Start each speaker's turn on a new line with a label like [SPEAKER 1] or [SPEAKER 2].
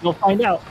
[SPEAKER 1] You'll find out.